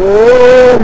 Oh,